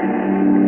Música